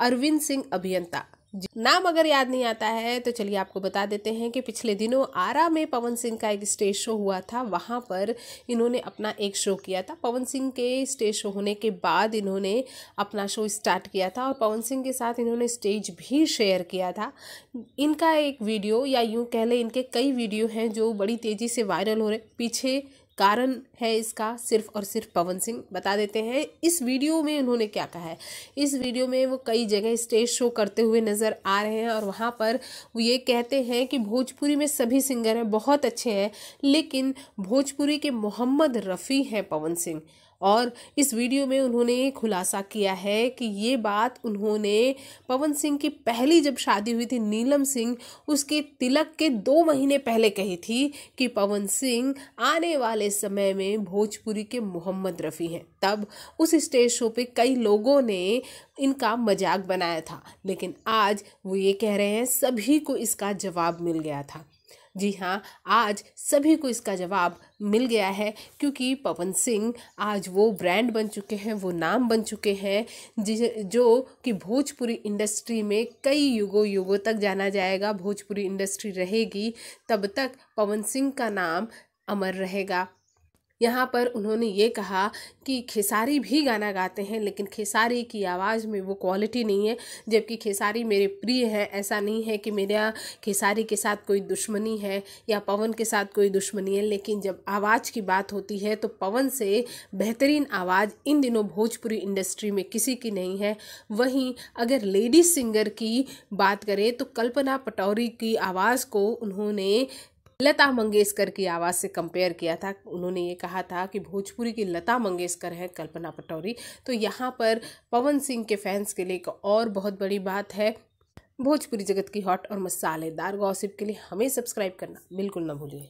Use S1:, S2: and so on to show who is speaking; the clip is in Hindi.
S1: अरविंद सिंह अभियंता। नाम अगर याद नहीं आता है तो चलिए आपको बता देते हैं कि पिछले दिनों आरा में पवन सिंह का एक स्टेज शो हुआ था। वहाँ पर इन्होंने अपना एक शो किया था। पवन सिंह के स्टेज शो होने के बाद इन्होंने अपना शो स्टार्ट किया था और पवन सिंह के साथ इन्होंने स्टेज भी शेयर किया था। इनका एक वीडियो या यूँ कह लें, इनके कई वीडियो हैं जो बड़ी तेज़ी से वायरल हो रहे पीछे कारण है इसका, सिर्फ़ और सिर्फ़ पवन सिंह। बता देते हैं, इस वीडियो में उन्होंने क्या कहा है? इस वीडियो में वो कई जगह स्टेज शो करते हुए नज़र आ रहे हैं और वहाँ पर वो ये कहते हैं कि भोजपुरी में सभी सिंगर हैं, बहुत अच्छे हैं, लेकिन भोजपुरी के मोहम्मद रफ़ी हैं पवन सिंह। और इस वीडियो में उन्होंने खुलासा किया है कि ये बात उन्होंने पवन सिंह की पहली जब शादी हुई थी, नीलम सिंह, उसके तिलक के दो महीने पहले कही थी कि पवन सिंह आने वाले समय में भोजपुरी के मोहम्मद रफ़ी हैं। तब उस स्टेज शो पे कई लोगों ने इनका मज़ाक बनाया था, लेकिन आज वो ये कह रहे हैं, सभी को इसका जवाब मिल गया था। जी हाँ आज सभी को इसका जवाब मिल गया है क्योंकि पवन सिंह आज वो ब्रांड बन चुके हैं, वो नाम बन चुके हैं जो कि भोजपुरी इंडस्ट्री में कई युगों युगों तक जाना जाएगा, भोजपुरी इंडस्ट्री रहेगी, तब तक पवन सिंह का नाम अमर रहेगा। यहाँ पर उन्होंने ये कहा कि खेसारी भी गाना गाते हैं, लेकिन खेसारी की आवाज़ में वो क्वालिटी नहीं है, जबकि खेसारी मेरे प्रिय हैं। ऐसा नहीं है कि मेरा खेसारी के साथ कोई दुश्मनी है या पवन के साथ कोई दुश्मनी है, लेकिन जब आवाज़ की बात होती है तो पवन से बेहतरीन आवाज़ इन दिनों भोजपुरी इंडस्ट्री में किसी की नहीं है। वहीं अगर लेडीज़ सिंगर की बात करें तो कल्पना पटौरी की आवाज़ को उन्होंने लता मंगेशकर की आवाज़ से कंपेयर किया था। उन्होंने ये कहा था कि भोजपुरी की लता मंगेशकर हैं कल्पना पटौरी। तो यहाँ पर पवन सिंह के फैंस के लिए एक और बहुत बड़ी बात है। भोजपुरी जगत की हॉट और मसालेदार गॉसिप के लिए हमें सब्सक्राइब करना बिल्कुल ना भूलिए।